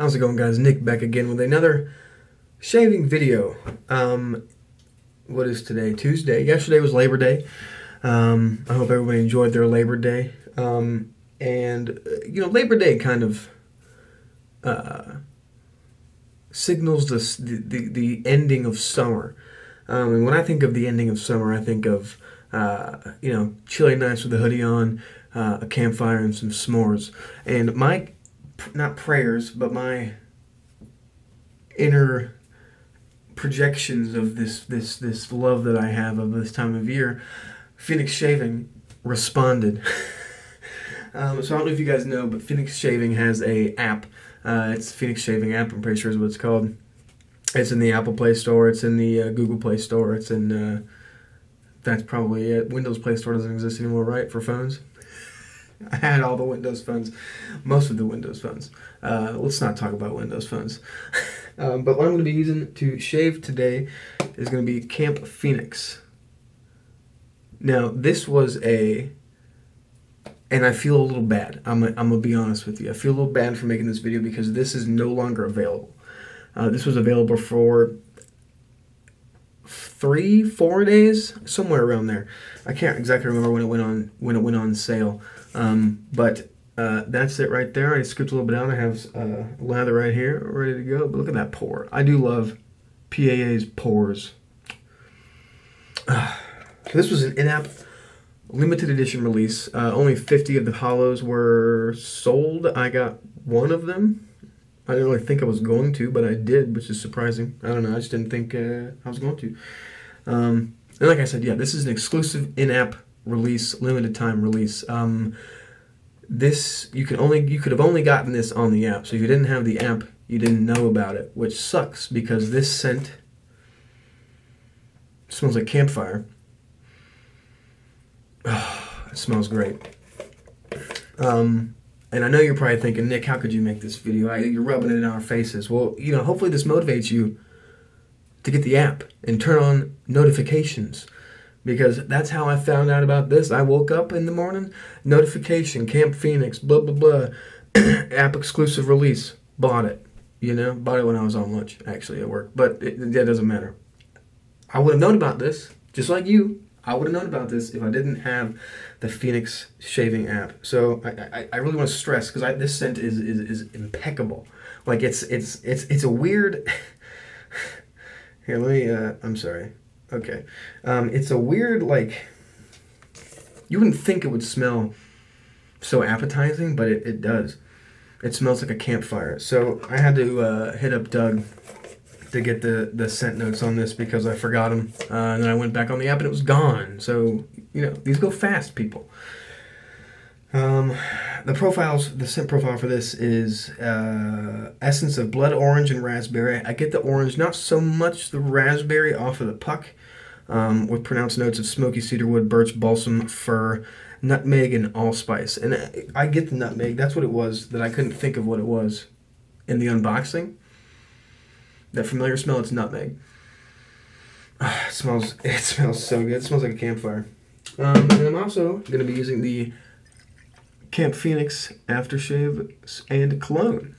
How's it going, guys? Nick back again with another shaving video. Um, what is today? Tuesday. Yesterday was Labor Day. Um, I hope everybody enjoyed their Labor Day. Um, and, uh, you know, Labor Day kind of uh, signals the, the, the ending of summer. Um, and when I think of the ending of summer, I think of, uh, you know, chilly nights with a hoodie on, uh, a campfire, and some s'mores. And my, not prayers, but my inner projections of this this this love that I have of this time of year, Phoenix Shaving responded. um, so I don't know if you guys know, but Phoenix Shaving has a app. Uh, it's Phoenix Shaving app. I'm pretty sure is what it's called. It's in the Apple Play Store. It's in the uh, Google Play Store. It's in. Uh, that's probably it. Windows Play Store doesn't exist anymore, right? For phones. I had all the Windows phones, most of the Windows phones. Uh, let's not talk about Windows phones. um, but what I'm going to be using to shave today is going to be Camp Phoenix. Now, this was a, and I feel a little bad. I'm, I'm going to be honest with you. I feel a little bad for making this video because this is no longer available. Uh, this was available for three, four days, somewhere around there. I can't exactly remember when it went on when it went on sale. Um, but uh, that's it right there. I scooped a little bit down. I have uh, lather right here, ready to go. But look at that pour. I do love PAA's pours. Uh, this was an in-app limited edition release. Uh, only 50 of the hollows were sold. I got one of them. I didn't really think I was going to, but I did, which is surprising. I don't know. I just didn't think uh, I was going to. Um, and like I said, yeah, this is an exclusive in-app release, limited time release. Um, this you can only you could have only gotten this on the app. So if you didn't have the app, you didn't know about it, which sucks because this scent smells like campfire. Oh, it smells great. Um, and I know you're probably thinking, Nick, how could you make this video? You're rubbing it in our faces. Well, you know, hopefully this motivates you to get the app and turn on notifications because that's how I found out about this. I woke up in the morning, notification, Camp Phoenix, blah, blah, blah, app exclusive release. Bought it. You know, bought it when I was on lunch, actually, at work. But it, that doesn't matter. I would have known about this, just like you. I would have known about this if I didn't have the Phoenix shaving app. So I, I, I really want to stress because this scent is, is, is impeccable. Like it's it's it's it's a weird. Here, let me. Uh, I'm sorry. Okay. Um, it's a weird, like, you wouldn't think it would smell so appetizing, but it, it does. It smells like a campfire. So I had to uh, hit up Doug to get the, the scent notes on this because I forgot them. Uh, and then I went back on the app and it was gone. So, you know, these go fast, people. Um, the profiles, the scent profile for this is uh, essence of blood orange and raspberry. I get the orange, not so much the raspberry off of the puck, um, with pronounced notes of smoky cedarwood, birch, balsam, fir, nutmeg, and allspice. And I, I get the nutmeg. That's what it was that I couldn't think of what it was in the unboxing. That familiar smell, it's nutmeg. Uh, it smells. It smells so good. It smells like a campfire. Um, and I'm also going to be using the Camp Phoenix aftershave and cologne.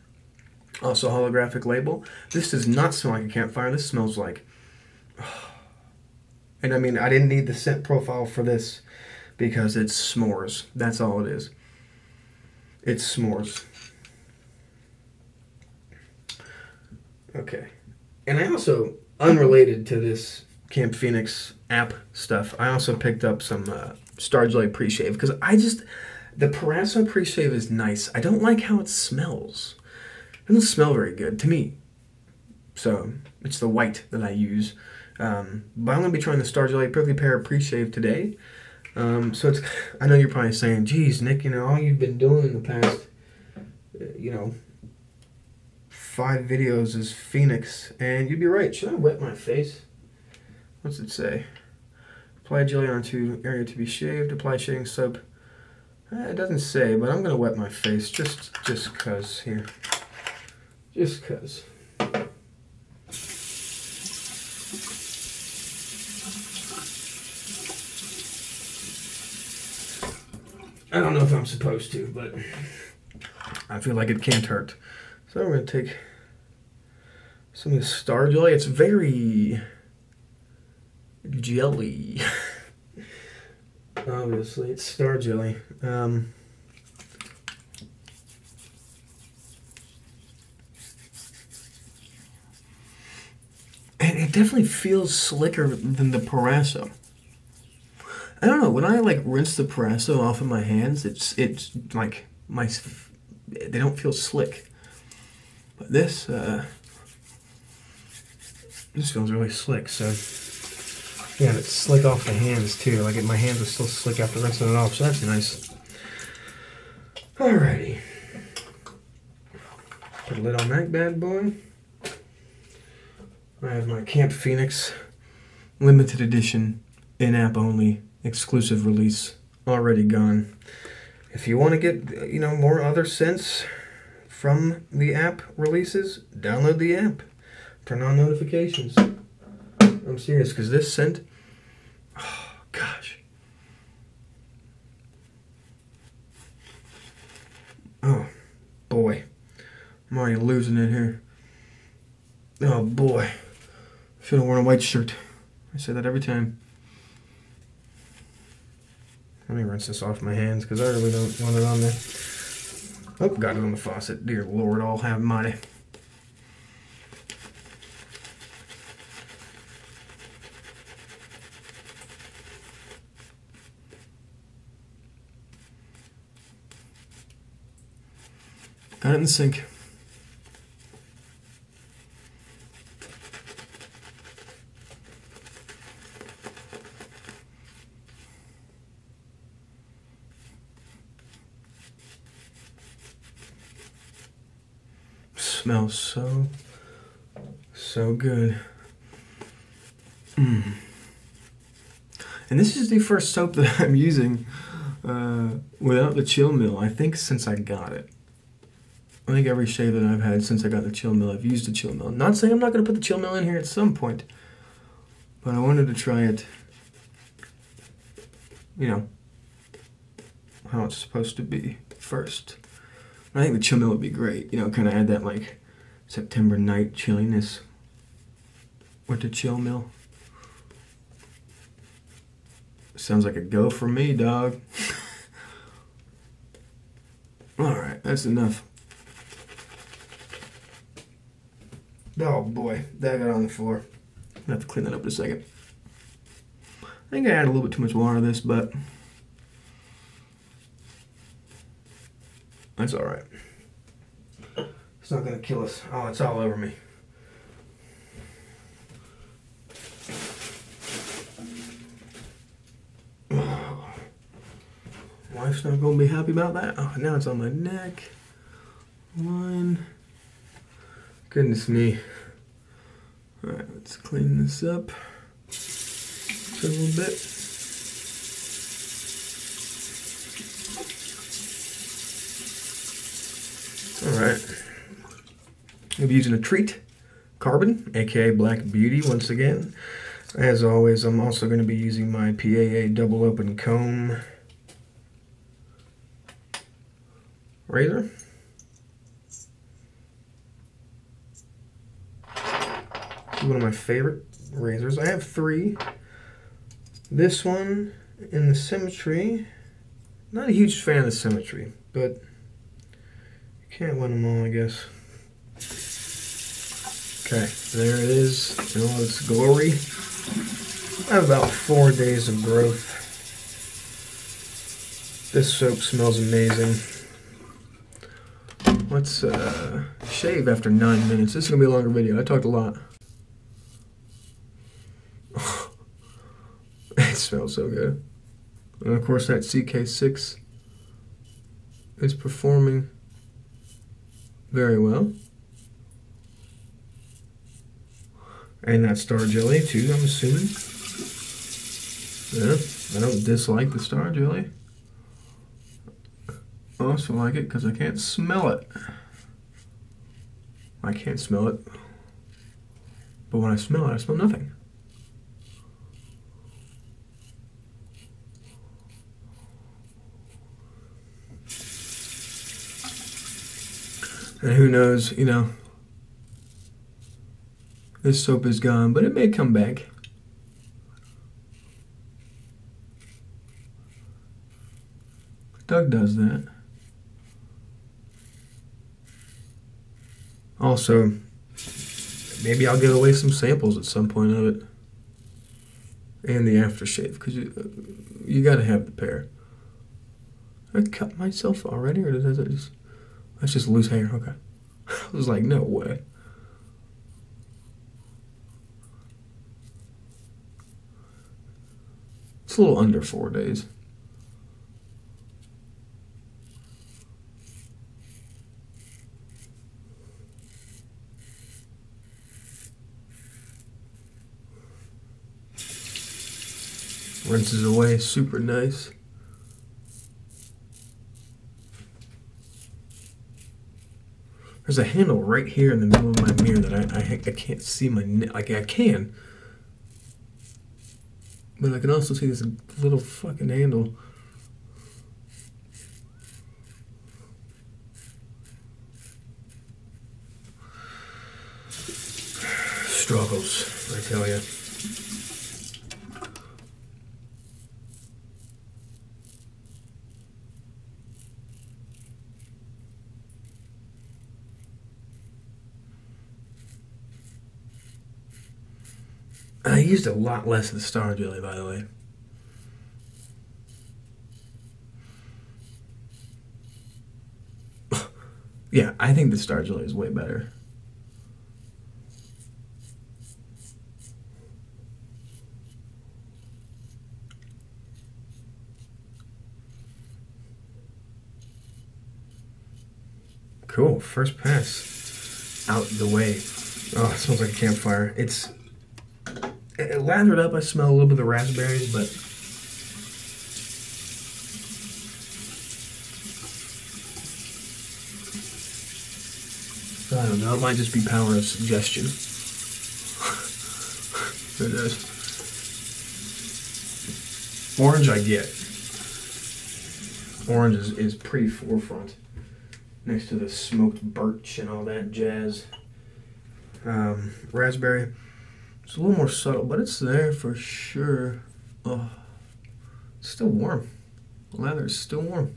Also holographic label. This does not smell like a campfire. This smells like. And I mean, I didn't need the scent profile for this because it's s'mores. That's all it is. It's s'mores. Okay. And I also, unrelated to this Camp Phoenix app stuff, I also picked up some uh, Star Jelly pre-shave because I just, the Proraso pre-shave is nice. I don't like how it smells. It doesn't smell very good to me. So it's the white that I use. Um, but I'm to be trying the Star Jelly Prickly Pear pre-shave today. Um, so it's, I know you're probably saying, geez, Nick, you know, all you've been doing in the past, uh, you know, five videos is Phoenix. And you'd be right. Should I wet my face? What's it say? Apply jelly onto area to be shaved. Apply shaving soap. Eh, it doesn't say, but I'm going to wet my face just just because here. Just because. I don't know if I'm supposed to, but I feel like it can't hurt. So I'm to take some of the star jelly. It's very jelly. Obviously, it's star jelly. Um, and it definitely feels slicker than the Proraso. I don't know. When I like rinse the Proraso off of my hands, it's it's like my they don't feel slick. But this uh, this feels really slick. So yeah, it's slick off the hands too. Like my hands are still slick after rinsing it off. So that's nice. Alrighty. Put a lid on that bad boy. I have my Camp Phoenix limited edition in-app only exclusive release already gone. If you want to get, you know, more other scents from the app releases, download the app. Turn on notifications. I'm serious because this scent, oh gosh. Oh boy. I'm already losing it here. Oh boy. I should have worn a white shirt. I say that every time. Let me rinse this off my hands because I really don't want it on there. Oh, got it on the faucet. Dear Lord, all have mighty. Got it in the sink. smells so, so good. Mm. And this is the first soap that I'm using uh, without the chill mill, I think, since I got it. I think every shave that I've had since I got the chill mill, I've used the chill mill. Not saying I'm not going to put the chill mill in here at some point, but I wanted to try it, you know, how it's supposed to be first. I think the chill mill would be great. You know, kind of add that like September night chilliness with the chill mill. Sounds like a go for me, dog. Alright, that's enough. Oh boy, that got on the floor. I'm gonna have to clean that up in a second. I think I added a little bit too much water to this, but That's all right. It's not gonna kill us. Oh, it's all over me. Wife's not gonna be happy about that. Oh, now it's on my neck. One. Goodness me. All right, let's clean this up a little bit. Alright. I'll be using a Treet Carbon, aka Black Beauty once again. As always, I'm also going to be using my PAA double open comb razor. One of my favorite razors. I have three. This one in the symmetry. Not a huge fan of the symmetry, but you can't win them all, I guess. Okay, there it is in all its glory. I have about four days of growth. This soap smells amazing. Let's uh, shave after nine minutes. This is gonna be a longer video. I talked a lot. it smells so good. And of course that CK6 is performing very well. And that star jelly too, I'm assuming. Yeah, I don't dislike the star jelly. I also like it because I can't smell it. I can't smell it. But when I smell it, I smell nothing. And who knows, you know, this soap is gone, but it may come back. Doug does that. Also, maybe I'll give away some samples at some point of it. And the aftershave, because you, you gotta have the pair. I cut myself already, or does that just, that's just loose hair? Okay. I was like, no way. It's a little under four days. Rinses away, super nice. There's a handle right here in the middle of my mirror that I, I, I can't see my, like I can, but I can also see this little fucking handle. Struggles, I tell you. I used a lot less of the star jelly, by the way. yeah, I think the star jelly is way better. Cool, first pass out the way. Oh, it smells like a campfire. It's it lathered up. I smell a little bit of the raspberries, but I don't know. It might just be power of suggestion. it is. Orange, I get. Orange is, is pretty forefront next to the smoked birch and all that jazz. Um, raspberry. It's a little more subtle, but it's there for sure. Oh, it's still warm. The leather is still warm.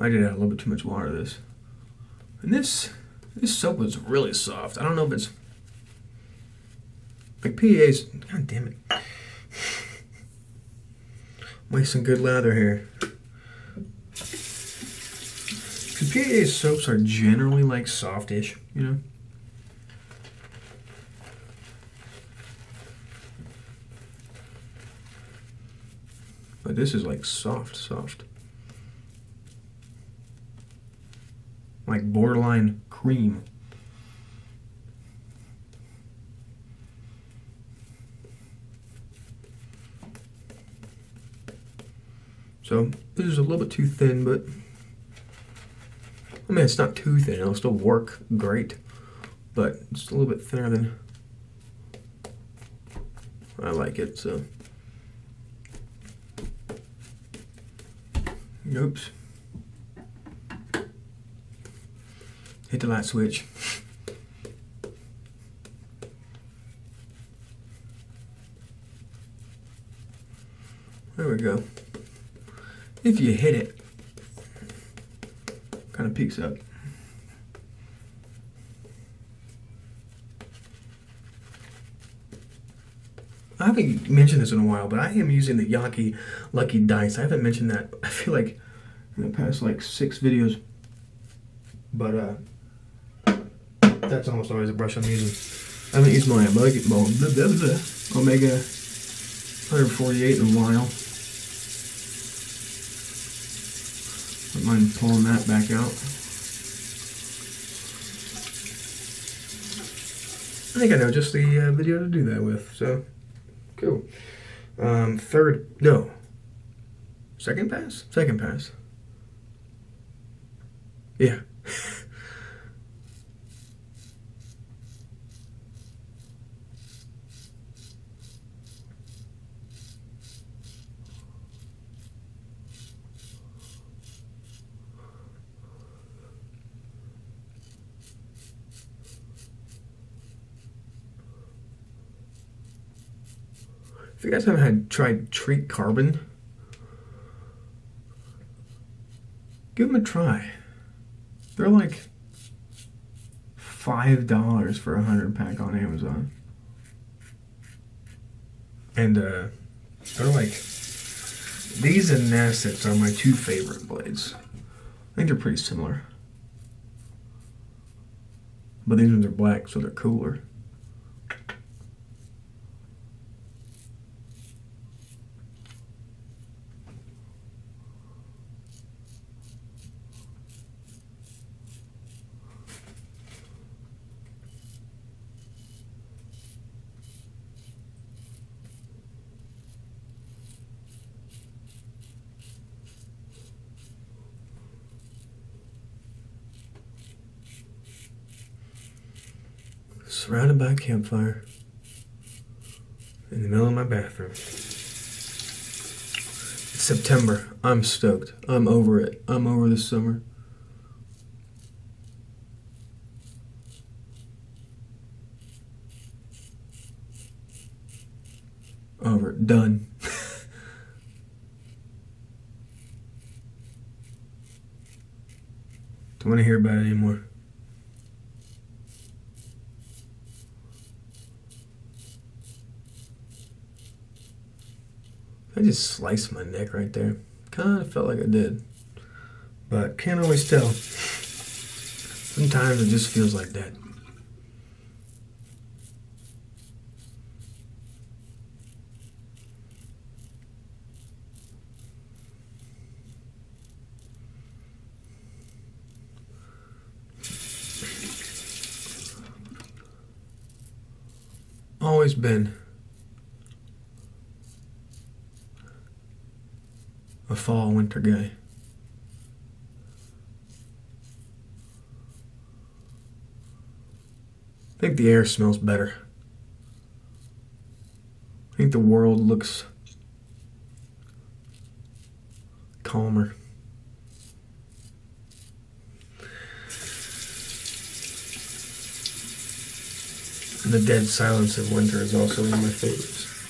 I did add a little bit too much water to this. And this this soap was really soft. I don't know if it's like PA's, god damn it. Wasting good lather here. PA soaps are generally like softish, you know? But this is like soft, soft. Like borderline cream. So this is a little bit too thin, but I mean, it's not too thin. It'll still work great, but it's a little bit thinner than I like it, so. Oops. Hit the light switch. There we go if you hit it, kind of peeks up. I haven't mentioned this in a while, but I am using the Yaqi Lucky Dice. I haven't mentioned that, I feel like, in the past like six videos. But uh, that's almost always a brush I'm using. I haven't used my Omega, Omega 148 in a while. Mind pulling that back out. I think I know just the uh, video to do that with, so cool. Um, third, no, second pass? Second pass. Yeah. If you guys haven't had tried Treet Carbon, give them a try. They're like five dollars for a hundred pack on Amazon, and uh, they're like these and Nacets are my two favorite blades. I think they're pretty similar, but these ones are black, so they're cooler. Surrounded by a campfire in the middle of my bathroom. It's September. I'm stoked. I'm over it. I'm over this summer. Over it. Done. Don't want to hear about it anymore. I just sliced my neck right there. Kind of felt like I did. But can't always tell. Sometimes it just feels like that. Always been a guy. I think the air smells better. I think the world looks calmer. And the dead silence of winter is also one of my favorites.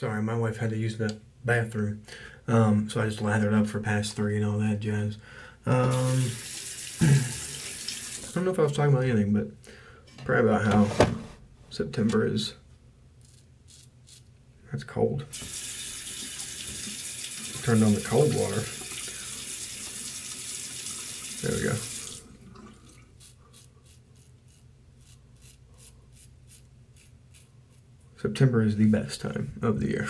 Sorry, my wife had to use the bathroom, um, so I just lathered up for past three and all that jazz. Um, I don't know if I was talking about anything, but probably about how September is. That's cold. Turned on the cold water. There we go. September is the best time of the year.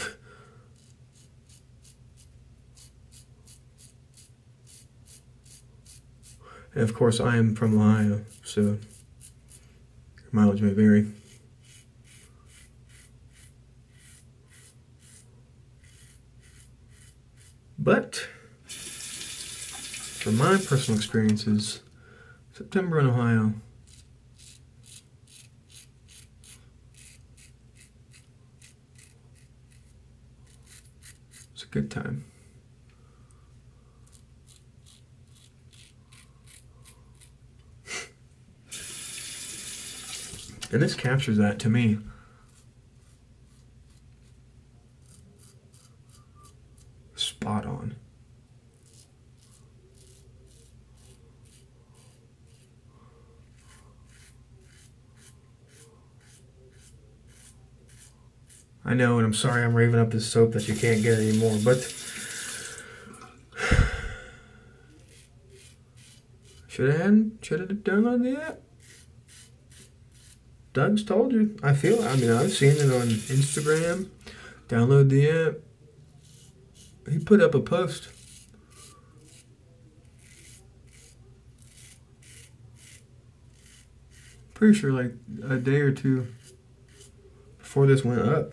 And of course, I am from Ohio, so mileage may vary. But from my personal experiences, September in Ohio good time. and this captures that to me. Spot on. I know, and I'm sorry I'm raving up this soap that you can't get anymore, but should have should have downloaded the app. Doug's told you. I feel. I mean, I've seen it on Instagram. Download the app. He put up a post. Pretty sure like a day or two before this went up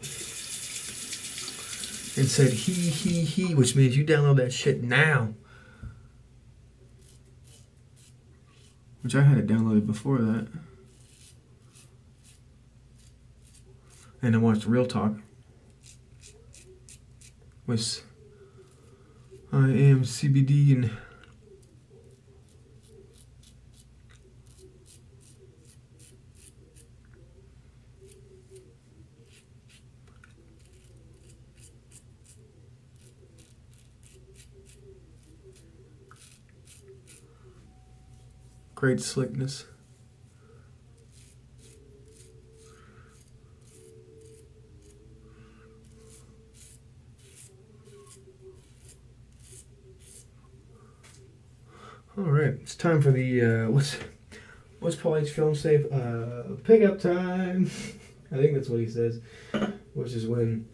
and said he he he which means you download that shit now. Which i had it downloaded before that. And I watched Real Talk with I am CBD and great slickness. All right, it's time for the uh, what's what's Paul H. Film say? Uh, pickup time. I think that's what he says, which is when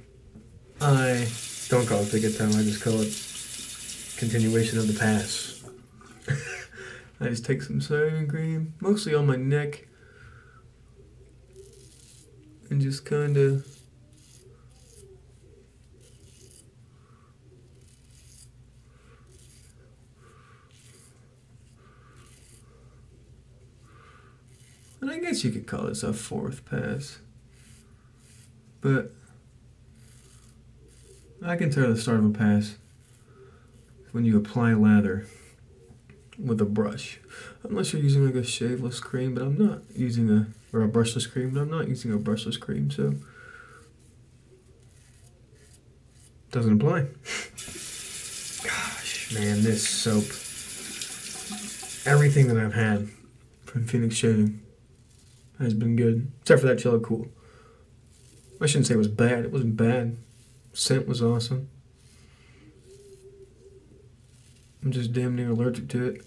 I don't call it pickup time. I just call it continuation of the pass. I just take some sour cream, mostly on my neck, and just kind of. And I guess you could call this a fourth pass. But I can tell the start of a pass when you apply lather with a brush. Unless you're using like a shaveless cream, but I'm not using a or a brushless cream, but I'm not using a brushless cream, so doesn't apply. Gosh, man, this soap. Everything that I've had from Phoenix Shaving has been good, except for that Jello Cool. I shouldn't say it was bad. It wasn't bad. Scent was awesome. I'm just damn near allergic to it.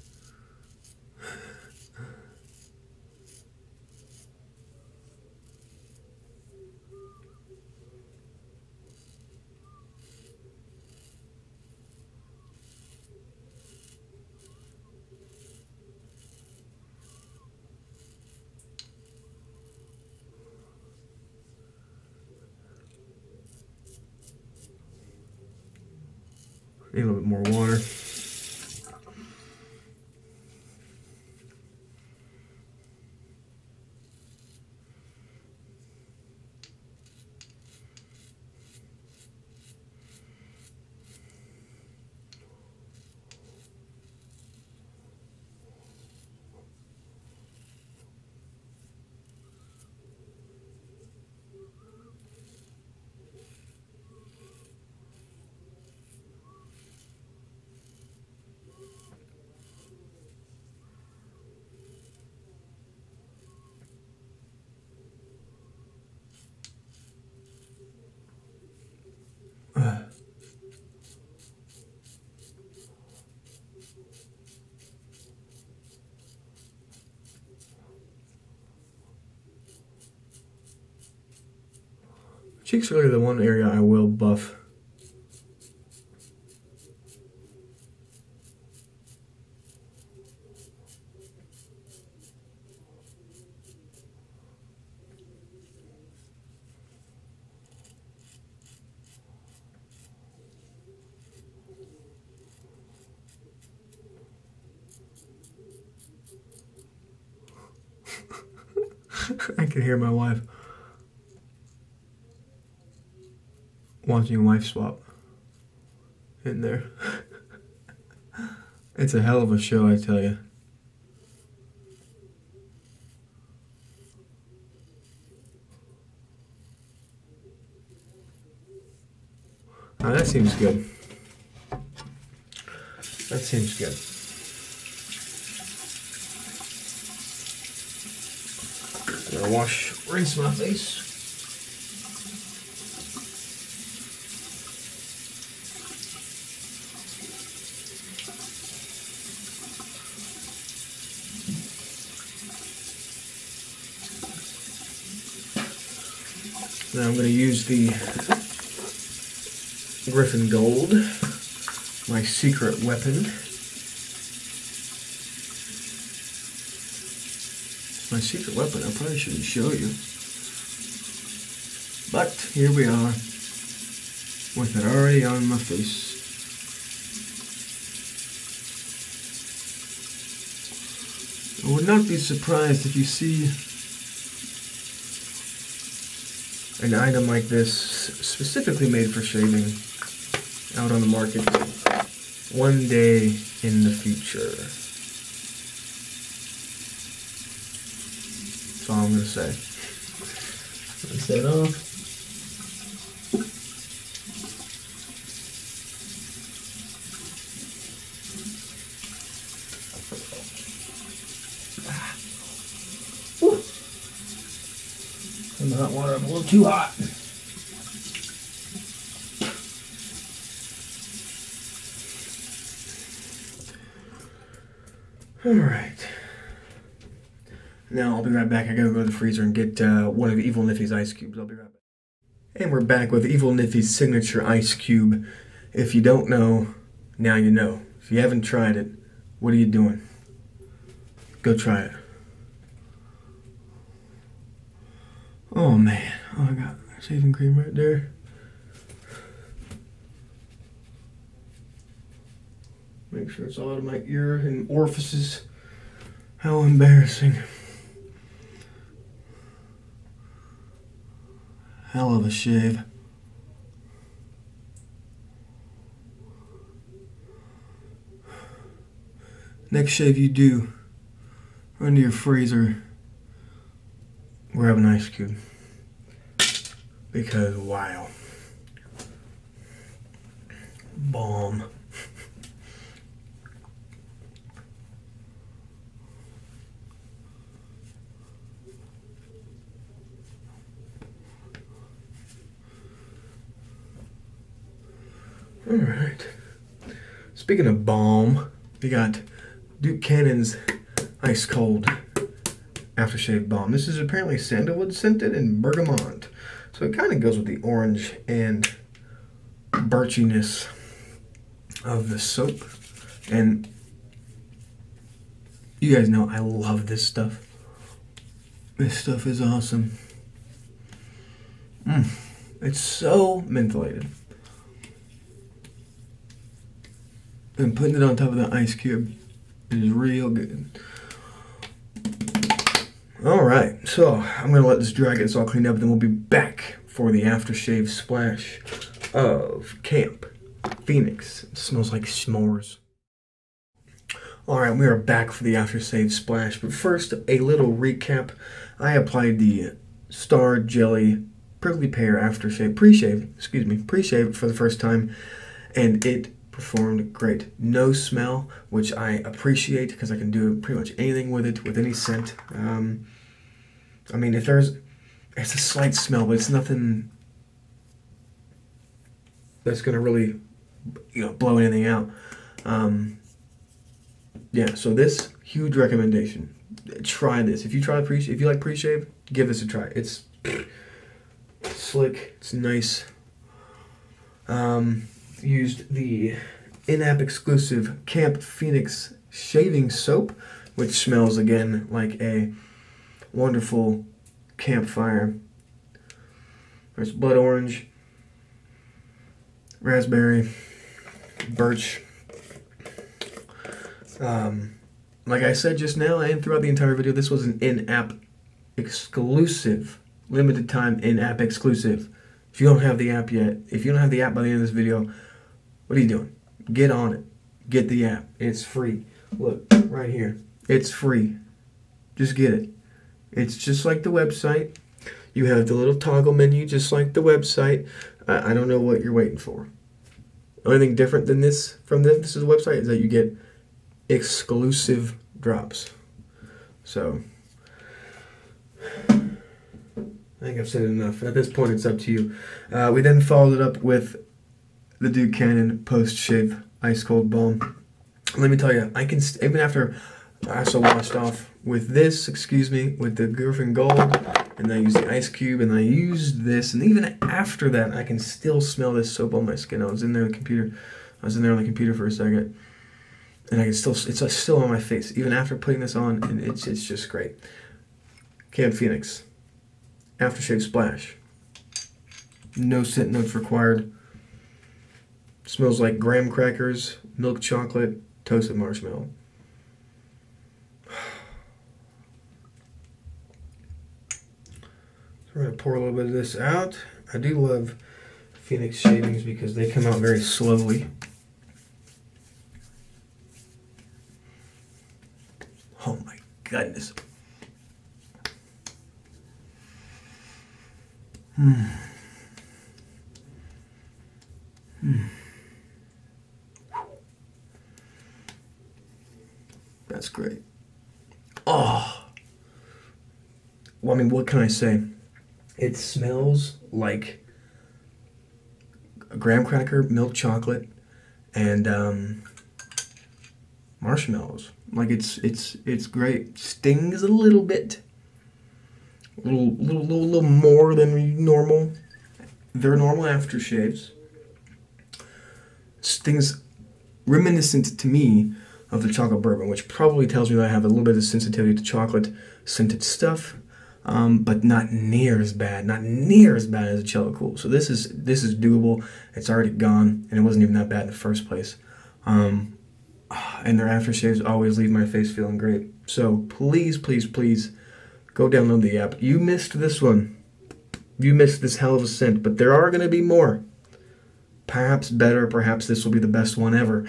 Need a little bit more water. Cheeks are really the one area I will buff. I can hear my wife. Watching Wife Swap in there. it's a hell of a show, I tell you. Oh, that seems good. That seems good. I'm gonna wash, rinse my face. Now I'm going to use the Griffin Gold, my secret weapon. My secret weapon, I probably shouldn't show you. But here we are, with it already on my face. I would not be surprised if you see an item like this, specifically made for shaving, out on the market one day in the future. That's all I'm going to say. That off. And the hot water up a little too hot. All right. Now I'll be right back. I gotta go to the freezer and get uh, one of Evil Niffy's ice cubes. I'll be right back. And we're back with Evil Niffy's signature ice cube. If you don't know, now you know. If you haven't tried it, what are you doing? Go try it. Oh man, oh I got shaving cream right there. Make sure it's all out of my ear and orifices. How embarrassing. Hell of a shave. Next shave you do, run to your freezer, grab an ice cube. Because wow. Bomb. All right. Speaking of bomb, we got Duke Cannon's Ice Cold Aftershave bomb This is apparently sandalwood scented and bergamot. So it kind of goes with the orange and birchiness of the soap. And you guys know I love this stuff. This stuff is awesome. Mm, it's so mentholated. And putting it on top of the ice cube is real good. All right, so I'm gonna let this dry, get this all cleaned up, then we'll be back for the aftershave splash of Camp Phoenix. It smells like s'mores. All right, we are back for the aftershave splash, but first, a little recap. I applied the Star Jelly Prickly Pear aftershave, pre-shave, excuse me, pre-shave for the first time, and it performed great. No smell, which I appreciate because I can do pretty much anything with it, with any scent. Um, I mean, if there's, it's a slight smell, but it's nothing that's gonna really, you know, blow anything out. Um, yeah, so this huge recommendation. Try this. If you try pre, if you like pre-shave, give this a try. It's slick. It's nice. Um, used the in-app exclusive Camp Phoenix shaving soap, which smells again like a wonderful campfire. There's blood orange, raspberry, birch. Um, like I said just now and throughout the entire video, this was an in-app exclusive, limited time in-app exclusive. If you don't have the app yet, if you don't have the app by the end of this video, what are you doing? Get on it. Get the app. It's free. Look, right here. It's free. Just get it. It's just like the website. You have the little toggle menu just like the website. I, I don't know what you're waiting for. Only thing different than this from this, this is the website is that you get exclusive drops. So I think I've said enough. At this point, it's up to you. Uh, we then followed it up with the Duke Cannon Post Shave Ice Cold Balm. Let me tell you, I can st- even after I also washed off with this, excuse me, with the Griffin Gold, and I used the ice cube, and I used this, and even after that, I can still smell this soap on my skin. I was in there on the computer, I was in there on the computer for a second, and I can still, it's still on my face, even after putting this on, and it's it's just great. Camp Phoenix, aftershave splash. No scent notes required. Smells like graham crackers, milk chocolate, toasted marshmallow. We're gonna pour a little bit of this out. I do love Phoenix shavings because they come out very slowly. Oh my goodness. Hmm. That's great. Oh. Well, I mean, what can I say? It smells like a graham cracker, milk chocolate, and um, marshmallows. Like it's it's it's great. Stings a little bit, a little little little, little more than normal. They're normal aftershaves. Stings reminiscent to me of the chocolate bourbon, which probably tells me that I have a little bit of sensitivity to chocolate scented stuff, um, but not near as bad, not near as bad as a Cello Cool. So this is this is doable. It's already gone, and it wasn't even that bad in the first place. Um, and their aftershaves always leave my face feeling great. So please, please, please, go download the app. You missed this one. You missed this hell of a scent, but there are going to be more. Perhaps better, perhaps this will be the best one ever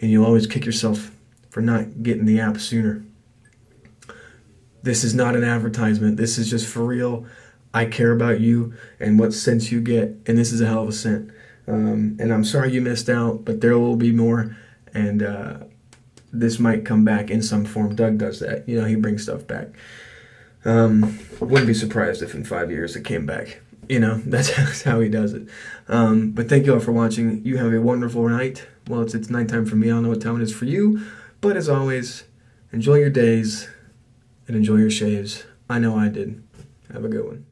and you'll always kick yourself for not getting the app sooner. This is not an advertisement. This is just for real. I care about you and what scents you get, and this is a hell of a scent. Um, and I'm sorry you missed out, but there will be more, and uh, this might come back in some form. Doug does that. You know, he brings stuff back. Um, wouldn't be surprised if in five years it came back. You know, that's how he does it. Um, but thank you all for watching. You have a wonderful night. Well, it's, it's nighttime for me. I don't know what time it is for you. But as always, enjoy your days and enjoy your shaves. I know I did. Have a good one.